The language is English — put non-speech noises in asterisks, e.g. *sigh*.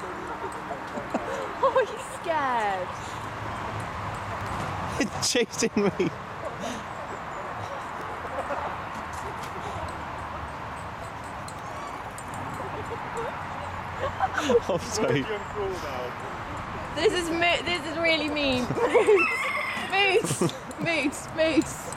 *laughs* Oh, scared. *laughs* It's chasing me. *laughs* I'm sorry. This is mo- this is really mean. Moose, moose, moose.